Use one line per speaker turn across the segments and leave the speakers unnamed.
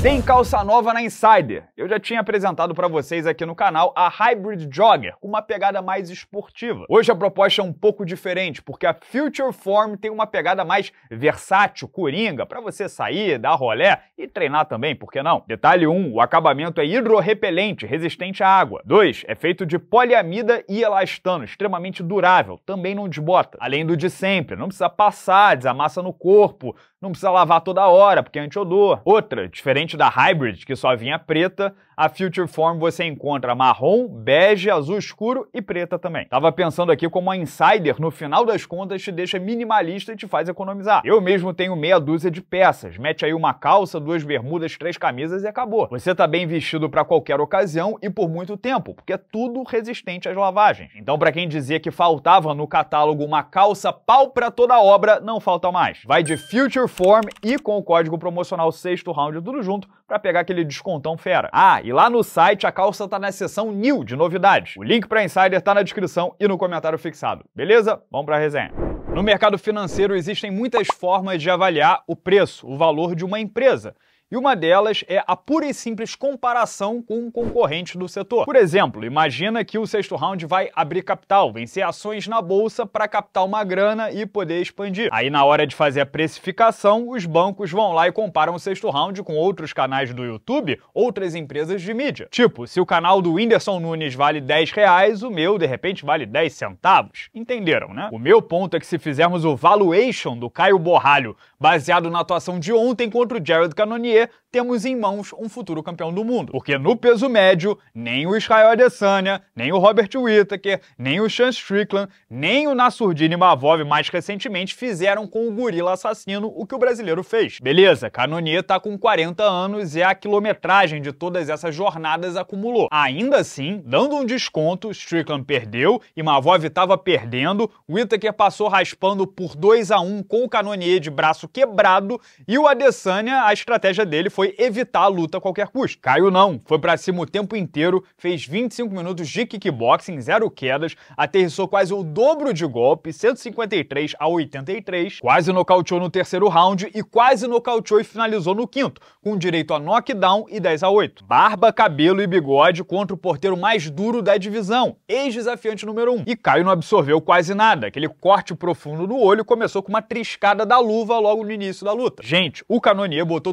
Tem calça nova na Insider. Eu já tinha apresentado para vocês aqui no canal a Hybrid Jogger, uma pegada mais esportiva. Hoje a proposta é um pouco diferente, porque a Future Form tem uma pegada mais versátil, coringa, para você sair, dar rolé e treinar também, por que não? Detalhe 1, o acabamento é hidrorrepelente, resistente à água. 2, é feito de poliamida e elastano, extremamente durável, também não desbota. Além do de sempre, não precisa passar, desamassa no corpo, não precisa lavar toda hora, porque é anti-odor. Outra, diferente da Hybrid, que só vinha preta, a Future Form você encontra marrom, bege, azul escuro e preta também. Tava pensando aqui como a Insider, no final das contas, te deixa minimalista e te faz economizar. Eu mesmo tenho meia dúzia de peças. Mete aí uma calça, duas bermudas, três camisas e acabou. Você tá bem vestido para qualquer ocasião e por muito tempo, porque é tudo resistente às lavagens. Então, para quem dizia que faltava no catálogo uma calça pau para toda obra, não falta mais. Vai de Future Form e com o código promocional sexto round tudo junto para pegar aquele descontão fera. Ah, e lá no site a calça tá na seção New de novidades. O link para Insider tá na descrição e no comentário fixado. Beleza? Vamos para a resenha. No mercado financeiro existem muitas formas de avaliar o preço, o valor de uma empresa. E uma delas é a pura e simples comparação com um concorrente do setor. Por exemplo, imagina que o sexto round vai abrir capital, vencer ações na bolsa para captar uma grana e poder expandir. Aí na hora de fazer a precificação, os bancos vão lá e comparam o sexto round com outros canais do YouTube, outras empresas de mídia. Tipo, se o canal do Whindersson Nunes vale 10 reais, o meu de repente vale 10 centavos. Entenderam, né? O meu ponto é que se fizermos o valuation do Caio Borralho baseado na atuação de ontem contra o Jared Cannonier, Россия temos em mãos um futuro campeão do mundo. Porque no peso médio, nem o Israel Adesanya, nem o Robert Whittaker, nem o Sean Strickland, nem o Nasurdini Mavov mais recentemente fizeram com o gorila assassino o que o brasileiro fez. Beleza, Cannonier tá com 40 anos e a quilometragem de todas essas jornadas acumulou. Ainda assim, dando um desconto, Strickland perdeu e Mavov estava perdendo, Whittaker passou raspando por 2 a 1 com o Cannonier de braço quebrado e o Adesanya, a estratégia dele foi evitar a luta a qualquer custo. Caio não, foi para cima o tempo inteiro, fez 25 minutos de kickboxing, zero quedas, aterrissou quase o dobro de golpe, 153 a 83, quase nocauteou no terceiro round e quase nocauteou e finalizou no quinto, com direito a knockdown e 10 a 8. Barba, cabelo e bigode contra o porteiro mais duro da divisão, ex-desafiante número 1. E Caio não absorveu quase nada, aquele corte profundo no olho começou com uma triscada da luva logo no início da luta. Gente, o Canonier botou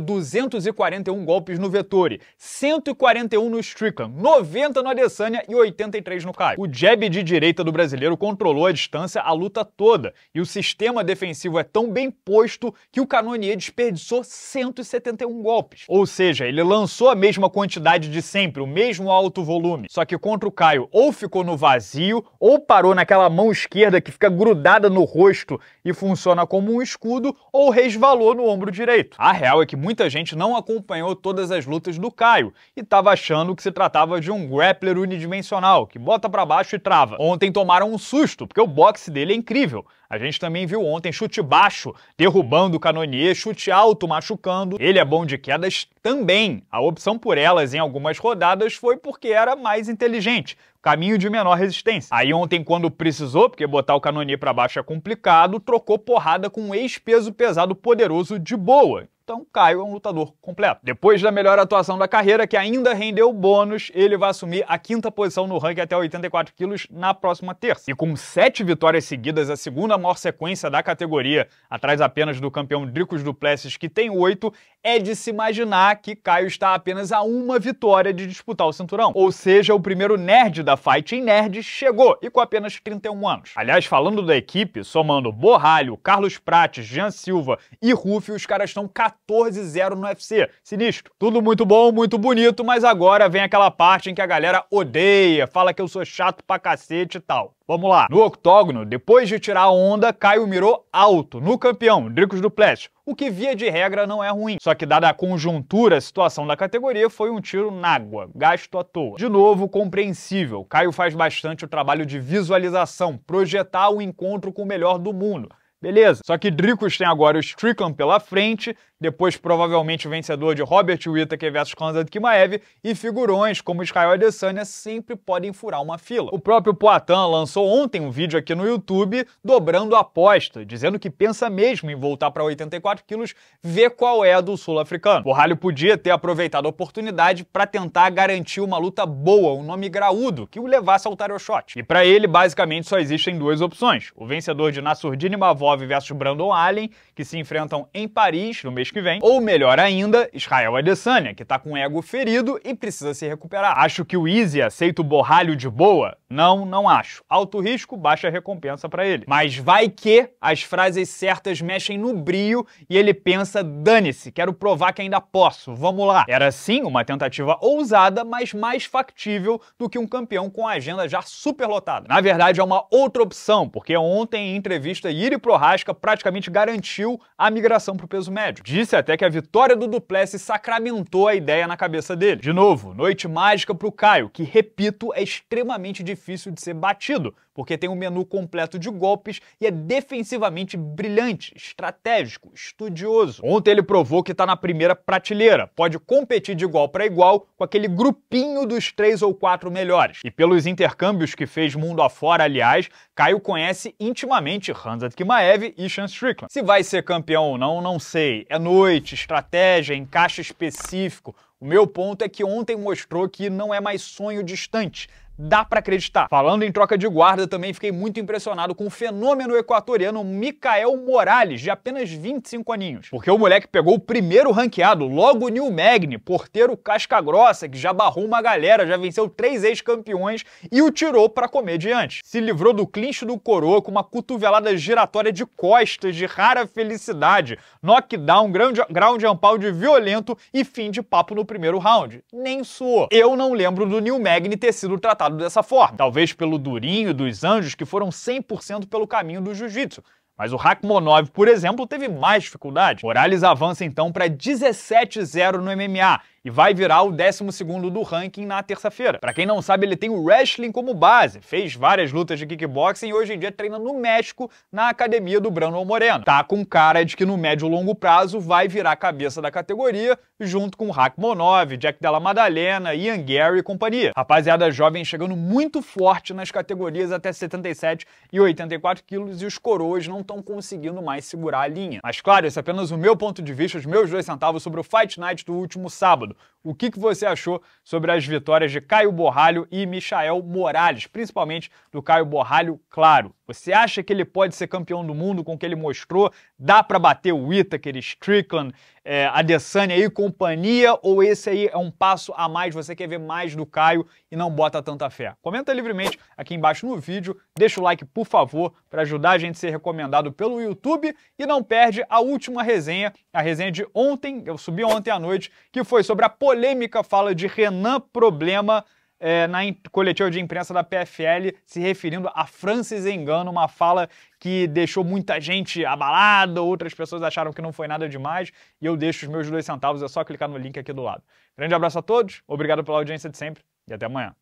241 golpes no Vettori, 141 no Strickland, 90 no Adesanya e 83 no Caio. O jab de direita do brasileiro controlou a distância a luta toda, e o sistema defensivo é tão bem posto que o Canonier desperdiçou 171 golpes. Ou seja, ele lançou a mesma quantidade de sempre, o mesmo alto volume. Só que contra o Caio ou ficou no vazio, ou parou naquela mão esquerda que fica grudada no rosto e funciona como um escudo, ou resvalou no ombro direito. A real é que muita gente não acompanhou todas as lutas do Caio e estava achando que se tratava de um grappler unidimensional, que bota para baixo e trava. Ontem tomaram um susto, porque o boxe dele é incrível. A gente também viu ontem chute baixo, derrubando o Canonier, chute alto, machucando. Ele é bom de quedas também. A opção por elas em algumas rodadas foi porque era mais inteligente. Caminho de menor resistência. Aí ontem, quando precisou, porque botar o Canonier para baixo é complicado, trocou porrada com um ex-peso pesado poderoso de boa. Então, Caio é um lutador completo. Depois da melhor atuação da carreira, que ainda rendeu bônus, ele vai assumir a quinta posição no ranking até 84 quilos na próxima terça. E com sete vitórias seguidas, a segunda maior sequência da categoria, atrás apenas do campeão Dricos Duplessis, que tem oito, é de se imaginar que Caio está apenas a uma vitória de disputar o cinturão. Ou seja, o primeiro nerd da Fighting Nerd chegou, e com apenas 31 anos. Aliás, falando da equipe, somando Borralho, Carlos Prates, Jean Silva e Rufi, os caras estão 14-0 no UFC. Sinistro. Tudo muito bom, muito bonito, mas agora vem aquela parte em que a galera odeia, fala que eu sou chato pra cacete e tal. Vamos lá. No octógono, depois de tirar a onda, Caio mirou alto no campeão, Dricos Duplessis, o que via de regra não é ruim. Só que dada a conjuntura, a situação da categoria foi um tiro na água, gasto à toa. De novo, compreensível. Caio faz bastante o trabalho de visualização, projetar o encontro com o melhor do mundo. Beleza. Só que Dricos tem agora o Strickland pela frente, depois provavelmente o vencedor de Robert Whittaker versus Khamzat Kimaev e figurões como Israel Adesanya sempre podem furar uma fila. O próprio Poitin lançou ontem um vídeo aqui no YouTube dobrando a aposta, dizendo que pensa mesmo em voltar para 84 quilos, ver qual é a do sul-africano. O Ralho podia ter aproveitado a oportunidade para tentar garantir uma luta boa, um nome graúdo, que o levasse ao title shot. E para ele, basicamente, só existem duas opções. O vencedor de Nasurdin Mavov versus Brandon Allen, que se enfrentam em Paris no mês que vem, ou melhor ainda, Israel Adesanya, que tá com o ego ferido e precisa se recuperar. Acho que o Easy aceita o borralho de boa? Não, não acho. Alto risco, baixa recompensa para ele. Mas vai que as frases certas mexem no brio e ele pensa, dane-se, quero provar que ainda posso, vamos lá. Era sim uma tentativa ousada, mas mais factível do que um campeão com a agenda já super lotada. Na verdade, é uma outra opção, porque ontem em entrevista Yuri Prohaska praticamente garantiu a migração para o peso médio. Disse até que a vitória do Duplessis sacramentou a ideia na cabeça dele. De novo, noite mágica para o Caio, que, repito, é extremamente difícil de ser batido, porque tem um menu completo de golpes e é defensivamente brilhante, estratégico, estudioso. Ontem ele provou que está na primeira prateleira, pode competir de igual para igual com aquele grupinho dos três ou quatro melhores. E pelos intercâmbios que fez mundo afora, aliás, Caio conhece intimamente Hanzat Kimaev e Sean Strickland. Se vai ser campeão ou não, não sei. É noite, estratégia, encaixe específico. O meu ponto é que ontem mostrou que não é mais sonho distante dá para acreditar. Falando em troca de guarda, também fiquei muito impressionado com o fenômeno equatoriano Mikael Morales, de apenas 25 aninhos. Porque o moleque pegou o primeiro ranqueado, logo o New Magni, porteiro casca grossa, que já barrou uma galera, já venceu três ex-campeões e o tirou para comer diante. Se livrou do clinch do coroa com uma cotovelada giratória de costas de rara felicidade, knockdown, ground, ground and pound violento e fim de papo no primeiro round. Nem suou. Eu não lembro do New Magni ter sido tratado tratado dessa forma. Talvez pelo Durinho dos Anjos, que foram 100% pelo caminho do jiu-jitsu. Mas o Rakhmonov, por exemplo, teve mais dificuldade. Morales avança então para 17-0 no MMA e vai virar o 12 do ranking na terça-feira. Para quem não sabe, ele tem o wrestling como base, fez várias lutas de kickboxing e hoje em dia treina no México na academia do Brandon Moreno. Tá com cara de que no médio e longo prazo vai virar cabeça da categoria, junto com Rakhmonov, Jack Della Madalena, Ian Gary e companhia. Rapaziada jovem chegando muito forte nas categorias até 77 e 84 quilos e os coroas não estão conseguindo mais segurar a linha. Mas claro, esse é apenas o meu ponto de vista, os meus dois centavos sobre o Fight Night do último sábado. O que, que você achou sobre as vitórias de Caio Borralho e Michael Morales, principalmente do Caio Borralho, claro. Você acha que ele pode ser campeão do mundo com o que ele mostrou? Dá para bater o Whittaker, Strickland, é, Adesanya e companhia? Ou esse aí é um passo a mais, você quer ver mais do Caio e não bota tanta fé? Comenta livremente aqui embaixo no vídeo, deixa o like por favor para ajudar a gente a ser recomendado pelo YouTube e não perde a última resenha, a resenha de ontem, eu subi ontem à noite, que foi sobre a polêmica fala de Renan Problema é, na coletiva de imprensa da PFL se referindo a Francis Engano, uma fala que deixou muita gente abalada, outras pessoas acharam que não foi nada demais, e eu deixo os meus dois centavos, é só clicar no link aqui do lado. Grande abraço a todos, obrigado pela audiência de sempre e até amanhã.